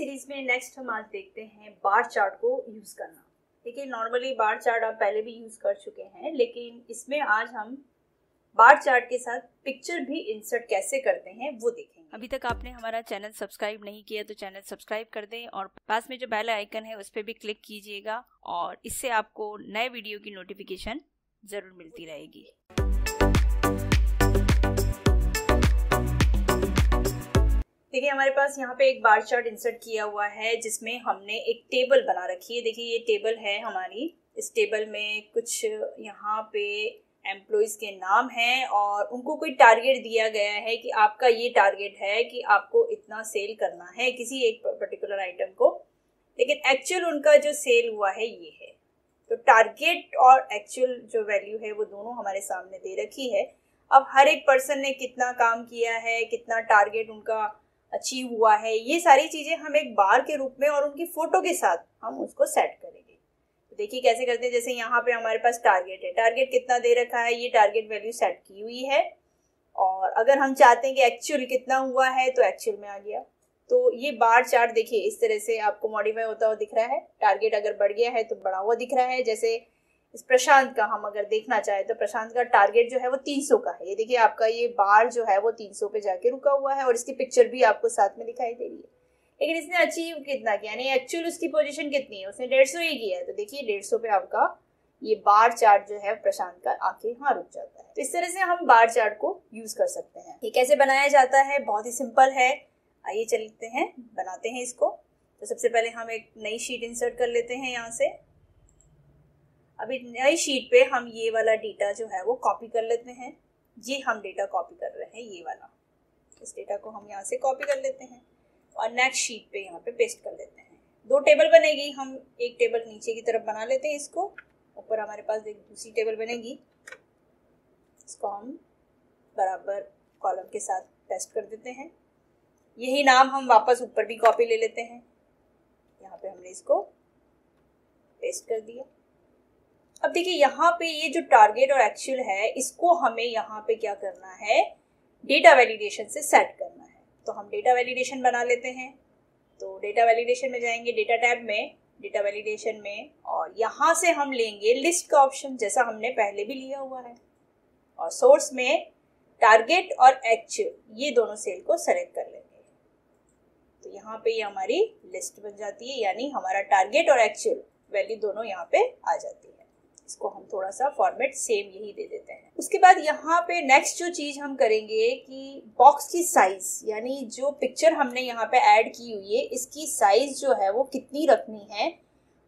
Series में next हम आज देखते हैं बार चार्ट को यूज़ करना। देखिए नॉर्मली बार चार्ट आप पहले भी यूज़ कर चुके हैं, लेकिन इसमें आज हम बार चार्ट के साथ पिक्चर भी इंसर्ट कैसे करते हैं, वो देखेंगे। अभी तक आपने हमारा चैनल सब्सक्राइब नहीं किया तो चैनल सब्सक्राइब कर दें और पास में जो बेल आइकन है, उस पर भी क्लिक कीजिएगा और इससे आपको नए वीडियो की नोटिफिकेशन ज़रूर मिलती रहेगी। देखिए, हमारे पास यहाँ पे एक बार चार्ट इंसर्ट किया हुआ है, जिसमें हमने एक टेबल बना रखी है। देखिए, ये टेबल है हमारी। इस टेबल में कुछ यहाँ पे एम्प्लॉयज़ के नाम हैं और उनको कोई टारगेट दिया गया है कि आपका ये टारगेट है कि आपको इतना सेल करना है किसी एक पर्टिकुलर आइटम को। लेकिन एक्चुअल उनका जो सेल हुआ है, ये है। तो टारगेट और एक्चुअल जो वैल्यू है, वो दोनों हमारे सामने दे रखी है। अब हर एक पर्सन ने कितना काम किया है, कितना टारगेट उनका अचीव हुआ है, ये सारी चीज़ें हम एक बार के रूप में और उनकी फ़ोटो के साथ हम उसको सेट करेंगे। तो देखिए कैसे करते हैं, जैसे यहाँ पे हमारे पास टारगेट है। टारगेट कितना दे रखा है, ये टारगेट वैल्यू सेट की हुई है। और अगर हम चाहते हैं कि एक्चुअल कितना हुआ है तो एक्चुअल में आ गया। तो ये बार चार्ट देखिए, इस तरह से आपको मॉडिफाई होता हुआ दिख रहा है। टारगेट अगर बढ़ गया है तो बढ़ा हुआ दिख रहा है। जैसे इस प्रशांत का हम अगर देखना चाहें तो प्रशांत का टारगेट जो है वो 300 का है। ये देखिए आपका ये बार जो है वो 300 पे जाके रुका हुआ है और इसकी पिक्चर भी आपको साथ में दिखाई दे रही है। लेकिन इसने अचीव कितना किया? यानी एक्चुअल उसकी पोजीशन कितनी है? उसने डेढ़ सौ ही किया है। तो देखिए डेढ़ सौ पे आपका ये बार चार्ट जो है प्रशांत का आके यहाँ रुक जाता है। तो इस तरह से हम बार चार्ट को यूज़ कर सकते हैं। ये कैसे बनाया जाता है? बहुत ही सिंपल है। आइए चलते हैं, बनाते हैं इसको। तो सबसे पहले हम एक नई शीट इंसर्ट कर लेते हैं यहाँ से। अभी नई शीट पे हम ये वाला डेटा जो है वो कॉपी कर लेते हैं। ये हम डेटा कॉपी कर रहे हैं, ये वाला। इस डेटा को हम यहाँ से कॉपी कर लेते हैं और नेक्स्ट शीट पे यहाँ पे पेस्ट कर लेते हैं। दो टेबल बनेगी, हम एक टेबल नीचे की तरफ़ बना लेते हैं इसको। ऊपर हमारे पास एक दूसरी टेबल बनेगी। इसको हम बराबर कॉलम के साथ पेस्ट कर देते हैं। यही नाम हम वापस ऊपर भी कॉपी ले लेते हैं। यहाँ पे हमने इसको पेस्ट कर दिया। अब देखिए, यहाँ पे ये जो टारगेट और एक्चुअल है, इसको हमें यहाँ पे क्या करना है? डेटा वैलिडेशन से सेट करना है। तो हम डेटा वैलिडेशन बना लेते हैं। तो डेटा वैलिडेशन में जाएँगे डेटा टैब में डेटा वैलिडेशन में, और यहाँ से हम लेंगे लिस्ट का ऑप्शन जैसा हमने पहले भी लिया हुआ है। और सोर्स में टारगेट और एक्चुअल ये दोनों सेल को सेलेक्ट कर लेंगे। तो यहाँ पे ये हमारी लिस्ट बन जाती है, यानी हमारा टारगेट और एक्चुअल वैल्यू दोनों यहाँ पे आ जाती है। इसको हम थोड़ा सा फॉर्मेट सेम यही दे देते हैं। उसके बाद यहाँ पे नेक्स्ट जो चीज़ हम करेंगे कि बॉक्स की साइज़ यानी जो पिक्चर हमने यहाँ पे ऐड की हुई है, इसकी साइज़ जो है वो कितनी रखनी है,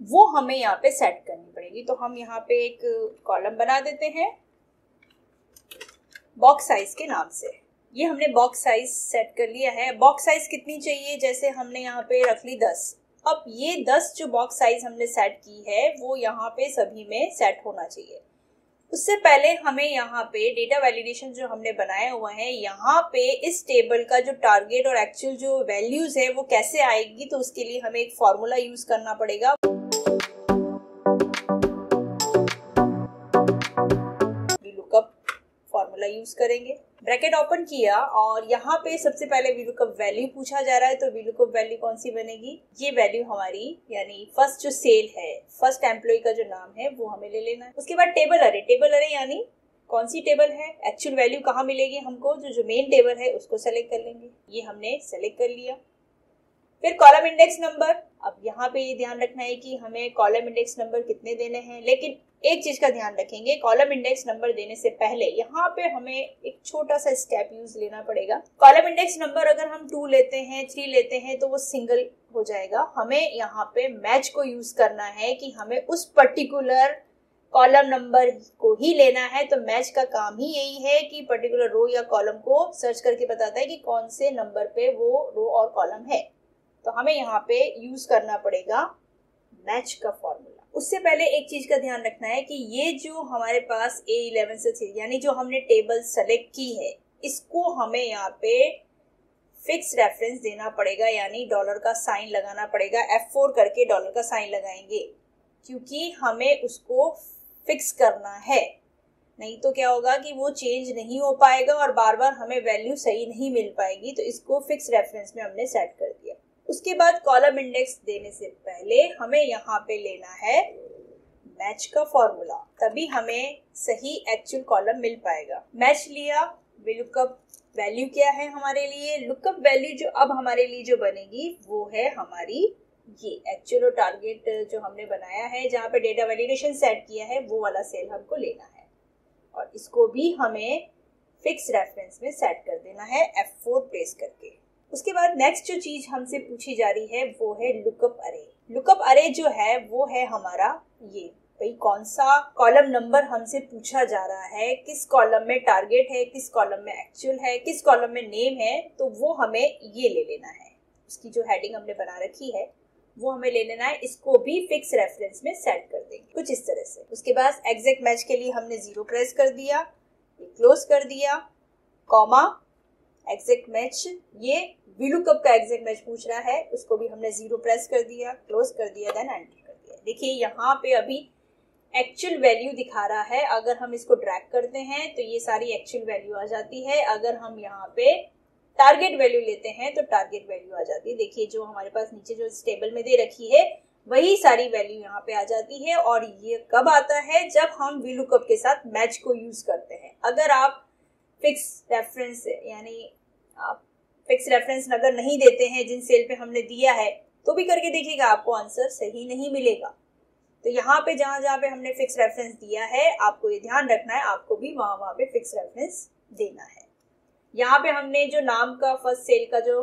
वो हमें यहाँ पे सेट करनी पड़ेगी। तो हम यहाँ पे एक कॉलम बना देते हैं बॉक्स साइज़ के नाम से। ये हमने बॉक्स साइज़ सेट कर लिया है। बॉक्स साइज़ कितनी चाहिए? जैसे हमने यहाँ पे रख ली दस। अब ये दस जो बॉक्स साइज़ हमने सेट की है, वो यहाँ पे सभी में सेट होना चाहिए। उससे पहले हमें यहाँ पे डेटा वैलिडेशन जो हमने बनाया हुआ है, यहाँ पे इस टेबल का जो टारगेट और एक्चुअल जो वैल्यूज़ है, वो कैसे आएगी तो उसके लिए हमें एक फॉर्मूला यूज़ करना पड़ेगा। लुकअप फॉर्मूला यूज़ करेंगे। ब्रैकेट ओपन किया और यहाँ पे सबसे पहले वी लुकअप वैल्यू पूछा जा रहा है तो वी लुकअप वैल्यू कौन सी बनेगी? ये वैल्यू हमारी, यानी फ़र्स्ट जो सेल है फ़र्स्ट एम्प्लॉय का जो नाम है, वो हमें ले लेना है। उसके बाद टेबल अरे टेबल अरे यानी कौन सी टेबल है? एक्चुअल वैल्यू कहाँ मिलेगी हमको? जो जो मेन टेबल है, उसको सेलेक्ट कर लेंगे। ये हमने सेलेक्ट कर लिया। फिर कॉलम इंडेक्स नंबर अब यहाँ पे ये ध्यान रखना है कि हमें कॉलम इंडेक्स नंबर कितने देने हैं, लेकिन एक चीज़ का ध्यान रखेंगे कॉलम इंडेक्स नंबर देने से पहले यहाँ पे हमें एक छोटा सा स्टेप यूज़ लेना पड़ेगा। कॉलम इंडेक्स नंबर अगर हम टू लेते हैं थ्री लेते हैं तो वो सिंगल हो जाएगा। हमें यहाँ पे मैच को यूज़ करना है कि हमें उस पर्टिकुलर कॉलम नंबर को ही लेना है तो मैच का काम ही यही है कि पर्टिकुलर रो या कॉलम को सर्च करके बताता है कि कौन से नंबर पे वो रो और कॉलम है। तो हमें यहाँ पे यूज़ करना पड़ेगा मैच का फॉर्मूला उससे पहले एक चीज़ का ध्यान रखना है कि ये जो हमारे पास ए इलेवन से थ्री यानी जो हमने टेबल सेलेक्ट की है, इसको हमें यहाँ पे फिक्स रेफरेंस देना पड़ेगा, यानी डॉलर का साइन लगाना पड़ेगा एफ़ फोर करके डॉलर का साइन लगाएँगे, क्योंकि हमें उसको फिक्स करना है। नहीं तो क्या होगा कि वो चेंज नहीं हो पाएगा और बार बार हमें वैल्यू सही नहीं मिल पाएगी तो इसको फिक्स रेफरेंस में हमने सेट कर दिया। उसके बाद कॉलम इंडेक्स देने से पहले हमें यहाँ पे लेना है मैच का फॉर्मूला तभी हमें सही एक्चुअल कॉलम मिल पाएगा। मैच लिया लुकअप वैल्यू क्या है हमारे लिए? लुकअप वैल्यू जो अब हमारे लिए जो बनेगी, वो है हमारी ये एक्चुअल टारगेट जो हमने बनाया है, जहाँ पे डेटा वैलिडेशन सेट किया है, वो वाला सेल हमको लेना है। और इसको भी हमें फिक्स रेफरेंस में सेट कर देना है F4 प्रेस करके। उसके बाद नेक्स्ट जो चीज़ हमसे पूछी जा रही है, वो है लुकअप अरे लुकअप अरे जो है, वो है हमारा ये, भाई कौन सा कॉलम नंबर हमसे पूछा जा रहा है, किस कॉलम में टारगेट है, किस कॉलम में एक्चुअल है, किस कॉलम में नेम है तो वो हमें ये ले लेना है. उसकी जो हेडिंग हमने बना रखी है, वो हमें ले लेना है, इसको भी फिक्स रेफरेंस में सेट कर देंगे, कुछ इस तरह से. उसके बाद एग्जैक्ट मैच के लिए हमने ज़ीरो प्रेस कर दिया क्लोज कर दिया कॉमा एग्जैक्ट मैच, ये विलुकअप का एग्जैक्ट मैच पूछ रहा है, उसको भी हमने ज़ीरो प्रेस कर दिया क्लोज कर दिया देन एंटर कर दिया। देखिए, यहाँ पे अभी एक्चुअल वैल्यू दिखा रहा है, अगर हम इसको ड्रैग करते हैं तो ये सारी एक्चुअल वैल्यू आ जाती है, अगर हम यहाँ पे टारगेट वैल्यू लेते हैं तो टारगेट वैल्यू आ जाती है। देखिए, जो हमारे पास नीचे जो टेबल में दे रखी है, वही सारी वैल्यू यहाँ पे आ जाती है, और ये कब आता है, जब हम वीलुकअप के साथ मैच को यूज़ करते हैं। अगर आप फिक्स रेफरेंस यानी फिक्स रेफरेंस अगर नहीं देते हैं, जिन सेल पे हमने दिया है तो भी करके देखिएगा, आपको आंसर सही नहीं मिलेगा। तो यहाँ पे, जहाँ जहाँ पे हमने फिक्स रेफरेंस दिया है, आपको ये ध्यान रखना है, आपको भी वहाँ वहाँ पे फिक्स रेफरेंस देना है। यहाँ पे हमने जो नाम का फ़र्स्ट सेल का जो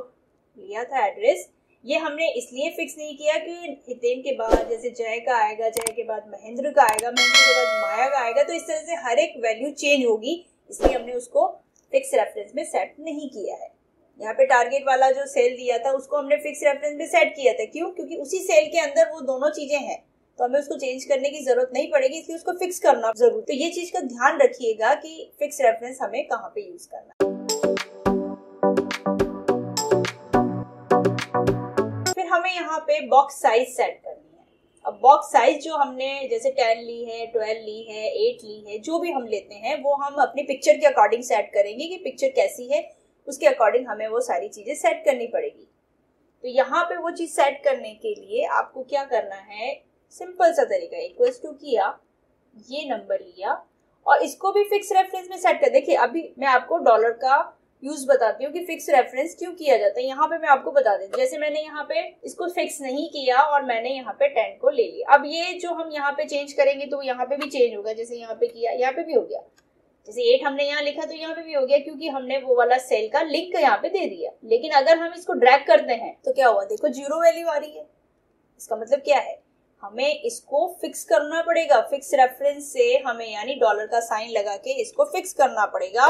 लिया था एड्रेस ये हमने इसलिए फिक्स नहीं किया कि हितेन के बाद, जैसे जय का आएगा, जय के बाद महेंद्र का आएगा, महेंद्र के बाद माया का आएगा तो इस तरह से हर एक वैल्यू चेंज होगी, इसलिए हमने उसको फिक्स रेफरेंस में सेट नहीं किया है। यहाँ पे टारगेट वाला जो सेल दिया था, उसको हमने फिक्स रेफरेंस में सेट किया था। क्यों? क्योंकि उसी सेल के अंदर वो दोनों चीज़ें हैं। तो हमें उसको चेंज करने की ज़रूरत नहीं पड़ेगी, इसलिए उसको फिक्स करना ज़रूर। तो ये चीज़ का ध्यान रखिएगा कि फिक्स रेफरेंस हमें कहाँ पे यूज़ करना फिर हमें यहाँ पे बॉक्स साइज़ सेट अब बॉक्स साइज़ जो हमने, जैसे टेन ली है ट्वेल्व ली है एट ली है, जो भी हम लेते हैं, वो हम अपनी पिक्चर के अकॉर्डिंग सेट करेंगे कि पिक्चर कैसी है। उसके अकॉर्डिंग हमें वो सारी चीज़ें सेट करनी पड़ेगी। तो यहाँ पे वो चीज़ सेट करने के लिए आपको क्या करना है? सिंपल सा तरीका इक्वल्स टू किया, ये नंबर लिया, और इसको भी फिक्स रेफरेंस में सेट कर, देखिए, अभी मैं आपको डॉलर का यूज़ बताती हूँ कि फिक्स रेफरेंस क्यों किया जाता है। यहाँ पे मैं आपको बता देती जैसे मैंने यहाँ पे इसको फिक्स नहीं किया और मैंने यहाँ पे टेन को ले लिया। अब ये जो हम यहाँ पे चेंज करेंगे तो यहाँ पे भी चेंज होगा, जैसे यहाँ पे किया, यहाँ पे भी हो गया। जैसे एट हमने यहाँ लिखा तो यहाँ पे भी हो गया, क्योंकि हमने वो वाला सेल का लिंक यहाँ पे दे दिया। लेकिन अगर हम इसको ड्रैग करते हैं तो क्या हुआ? देखो ज़ीरो वैल्यू आ रही है। इसका मतलब क्या है? हमें इसको फिक्स करना पड़ेगा। फिक्स रेफरेंस से हमें यानी डॉलर का साइन लगा के इसको फिक्स करना पड़ेगा।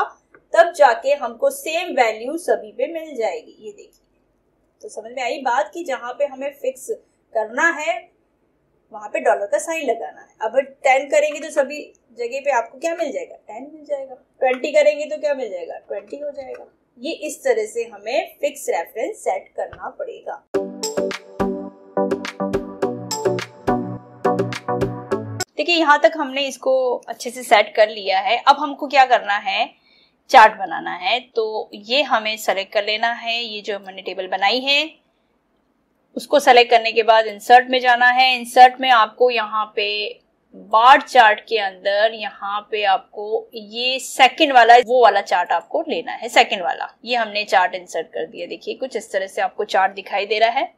तब जाके हमको सेम वैल्यू सभी पे मिल जाएगी। ये देखिए। तो समझ में आई बात कि जहाँ पे हमें फिक्स करना है, वहाँ पे डॉलर का साइन लगाना है। अब टेन करेंगे तो सभी जगह पे आपको क्या मिल जाएगा? टेन मिल जाएगा। ट्वेंटी करेंगे तो क्या मिल जाएगा? ट्वेंटी हो जाएगा। ये इस तरह से हमें फिक्स रेफरेंस सेट करना पड़ेगा। देखिए, यहाँ तक हमने इसको अच्छे से सेट कर लिया है। अब हमको क्या करना है? चार्ट बनाना है तो ये हमें सेलेक्ट कर लेना है। ये जो हमने टेबल बनाई है, उसको सेलेक्ट करने के बाद इंसर्ट में जाना है। इंसर्ट में आपको यहाँ पे बार चार्ट के अंदर यहाँ पे आपको ये सेकंड वाला, वो वाला चार्ट आपको लेना है सेकंड वाला। ये हमने चार्ट इंसर्ट कर दिया। देखिए, कुछ इस तरह से आपको चार्ट दिखाई दे रहा है।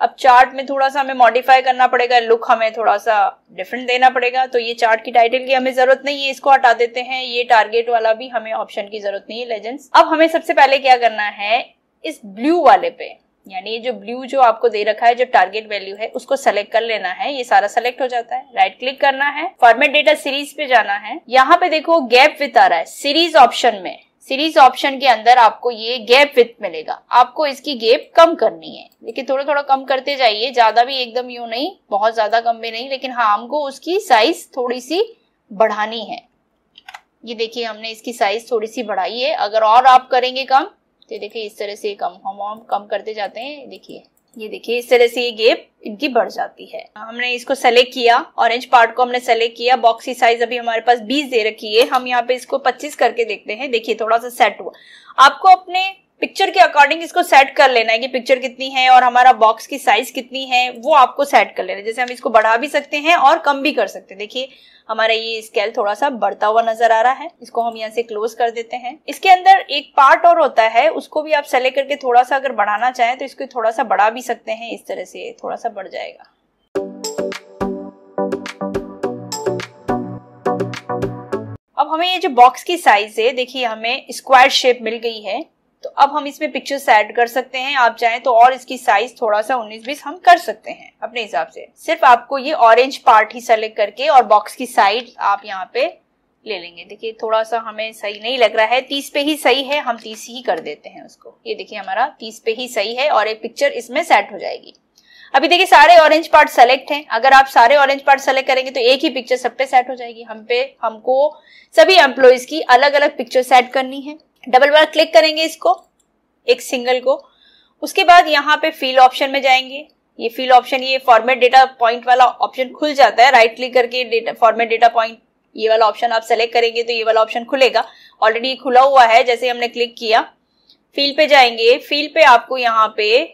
अब चार्ट में थोड़ा सा हमें मॉडिफाई करना पड़ेगा लुक हमें थोड़ा सा डिफरेंट देना पड़ेगा तो ये चार्ट की टाइटल की हमें ज़रूरत नहीं है, इसको हटा देते हैं, ये टारगेट वाला भी हमें ऑप्शन की ज़रूरत नहीं है लेजेंड्स अब हमें सबसे पहले क्या करना है, इस ब्लू वाले पे, यानी ये जो ब्लू जो आपको दे रखा है जो टारगेट वैल्यू है, उसको सेलेक्ट कर लेना है, ये सारा सेलेक्ट हो जाता है। राइट क्लिक करना है फॉर्मेट डेटा सीरीज़ पे जाना है, यहाँ पे देखो गैप विथ आ रहा है सीरीज़ ऑप्शन में। सीरीज़ ऑप्शन के अंदर आपको ये गैप विथ मिलेगा। आपको इसकी गैप कम करनी है। लेकिन थोड़ा थोड़ा कम करते जाइए। ज़्यादा भी एकदम यू नहीं, बहुत ज़्यादा कम भी नहीं, लेकिन हाँ हमको उसकी साइज़ थोड़ी सी बढ़ानी है। ये देखिए, हमने इसकी साइज़ थोड़ी सी बढ़ाई है। अगर और आप करेंगे कम तो देखिए, इस तरह से कम, हम कम करते जाते हैं। देखिए। ये देखिए, इस तरह से ये गेप इनकी बढ़ जाती है। हमने इसको सेलेक्ट किया ऑरेंज पार्ट को हमने सेलेक्ट किया बॉक्स की साइज़ अभी हमारे पास 20 दे रखी है। हम यहाँ पे इसको 25 करके देखते हैं। देखिए, थोड़ा सा सेट हुआ। आपको अपने पिक्चर के अकॉर्डिंग इसको सेट कर लेना है कि पिक्चर कितनी है और हमारा बॉक्स की साइज़ कितनी है, वो आपको सेट कर लेना है। जैसे हम इसको बढ़ा भी सकते हैं और कम भी कर सकते हैं। देखिए, हमारा ये स्केल थोड़ा सा बढ़ता हुआ नज़र आ रहा है। इसको हम यहाँ से क्लोज कर देते हैं। इसके अंदर एक पार्ट और होता है, उसको भी आप सेलेक्ट करके थोड़ा सा अगर बढ़ाना चाहें तो इसको थोड़ा सा बढ़ा भी सकते हैं। इस तरह से थोड़ा सा बढ़ जाएगा। अब हमें ये जो बॉक्स की साइज़ है, देखिए हमें स्क्वायर शेप मिल गई है। तो अब हम इसमें पिक्चर्स ऐड कर सकते हैं। आप चाहें तो और इसकी साइज़ थोड़ा सा उन्नीस बीस हम कर सकते हैं, अपने हिसाब से। सिर्फ़ आपको ये ऑरेंज पार्ट ही सेलेक्ट करके और बॉक्स की साइड आप यहाँ पे ले लेंगे। देखिए थोड़ा सा हमें सही नहीं लग रहा है। तीस पे ही सही है, हम तीस ही कर देते हैं उसको। ये देखिए हमारा तीस पे ही सही है और एक पिक्चर इसमें सेट हो जाएगी। अभी देखिए, सारे ऑरेंज पार्ट सेलेक्ट हैं। अगर आप सारे ऑरेंज पार्ट सेलेक्ट करेंगे तो एक ही पिक्चर सब पे सेट हो जाएगी। हम पे, हमको सभी एम्प्लॉयज़ की अलग अलग पिक्चर सेट करनी है। डबल बार क्लिक करेंगे इसको, एक सिंगल को। उसके बाद यहाँ पे फील ऑप्शन में जाएँगे। ये फील ऑप्शन ये फॉर्मेट डेटा पॉइंट वाला ऑप्शन खुल जाता है। राइट क्लिक करके डेटा फॉर्मेट डेटा पॉइंट ये वाला ऑप्शन आप सेलेक्ट करेंगे तो ये वाला ऑप्शन खुलेगा। ऑलरेडी खुला हुआ है, जैसे हमने क्लिक किया। फील पे जाएँगे। फील पे आपको यहाँ पे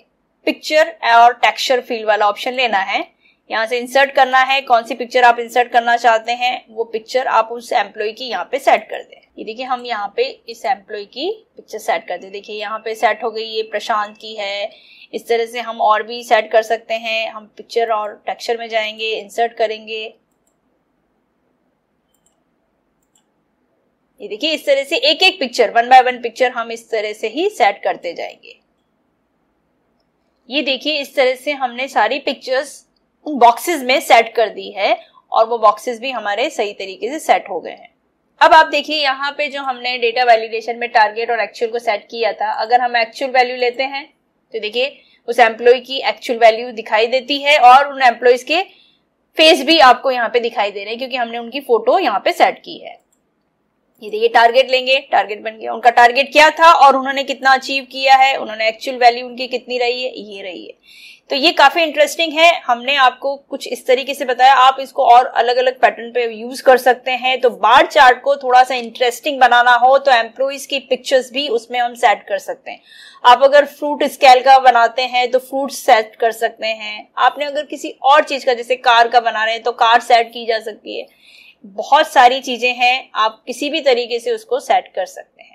पिक्चर और टेक्सचर फील वाला ऑप्शन लेना है। यहाँ से इंसर्ट करना है, कौन सी पिक्चर आप इंसर्ट करना चाहते हैं, वो पिक्चर आप उस एम्प्लॉय की यहाँ पे सेट कर दें। ये देखिए, हम यहाँ पे इस एम्प्लॉय की पिक्चर सेट कर दे। देखिए, यहाँ पे सेट हो गई, ये प्रशांत की है। इस तरह से हम और भी सेट कर सकते हैं। हम पिक्चर और टेक्सचर में जाएँगे इंसर्ट करेंगे। ये देखिए, इस तरह से एक एक picture one by one picture हम इस तरह से ही सेट करते जाएँगे। ये देखिए, इस तरह से हमने सारी पिक्चर्स उन बॉक्सेस में सेट कर दी है और वो बॉक्सेस भी हमारे सही तरीके से सेट हो गए हैं। अब आप देखिए, यहाँ पे जो हमने डेटा वैलिडेशन में टारगेट और एक्चुअल को सेट किया था, अगर हम एक्चुअल वैल्यू लेते हैं तो देखिए, उस एम्प्लॉय की एक्चुअल वैल्यू दिखाई देती है और उन एम्प्लॉयज़ के फेस भी आपको यहाँ पे दिखाई दे रहे हैं, क्योंकि हमने उनकी फ़ोटो यहाँ पे सेट की है। ये देखिए टारगेट लेंगे टारगेट बन गया। उनका टारगेट क्या था और उन्होंने कितना अचीव किया है? उन्होंने एक्चुअल वैल्यू उनकी कितनी रही है? ये रही है। तो ये काफ़ी इंटरेस्टिंग है। हमने आपको कुछ इस तरीके से बताया। आप इसको और अलग अलग पैटर्न पे यूज़ कर सकते हैं। तो बार चार्ट को थोड़ा सा इंटरेस्टिंग बनाना हो तो एम्प्लॉयज़ की पिक्चर्स भी उसमें हम सेट कर सकते हैं। आप अगर फ्रूट स्केल का बनाते हैं तो फ्रूट सेट कर सकते हैं। आपने अगर किसी और चीज़ का, जैसे कार का बना रहे हैं तो कार सेट की जा सकती है। बहुत सारी चीज़ें हैं आप किसी भी तरीके से उसको सेट कर सकते हैं।